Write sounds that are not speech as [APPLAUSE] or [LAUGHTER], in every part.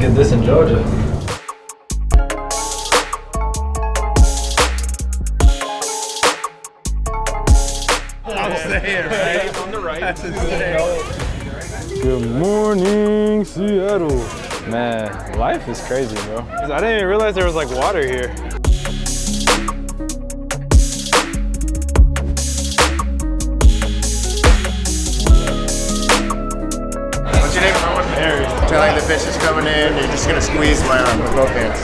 get this in Georgia. Good morning, Seattle. Man, life is crazy, bro. I didn't even realize there was like water here. Harry. Tell like the fish is coming in, you're just gonna squeeze my arm with both hands.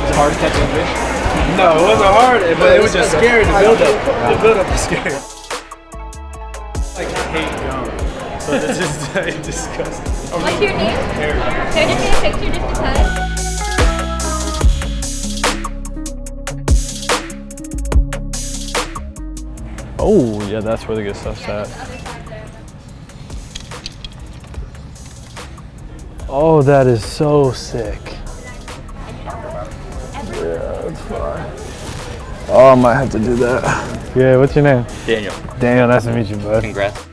It's hard catching fish. No, it wasn't hard, but it was just scary. The build up, the build up was scary. Like I hate gum, so this is [LAUGHS] disgusting. Oh, what's your name? Can I just take a picture just because? Oh, yeah, that's where the good stuff's at. Oh, that is so sick. Yeah, that's fine. Oh, I might have to do that. Yeah, what's your name? Daniel, Daniel, nice to meet you, bud. congrats.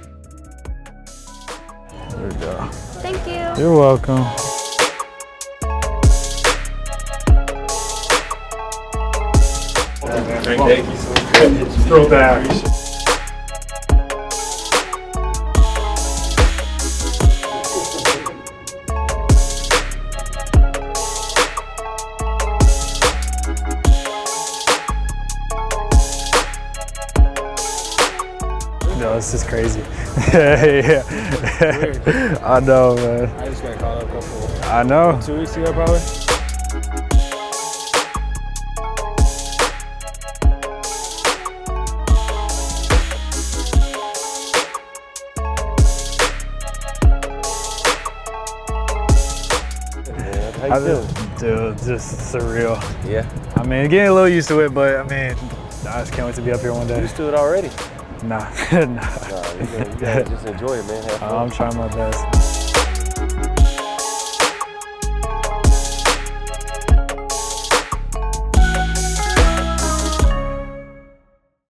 There we go. Thank you. You're welcome. Throw this is crazy. [LAUGHS] yeah. I know, man. I just got caught up a couple I know. two weeks ago, probably. How you Dude, just surreal. Yeah, I mean, getting a little used to it, but I mean, I just can't wait to be up here one day. used to it already. Nah, nah. Nah, you gotta, you gotta just enjoy it, man. Have [LAUGHS] oh, fun. I'm trying my best.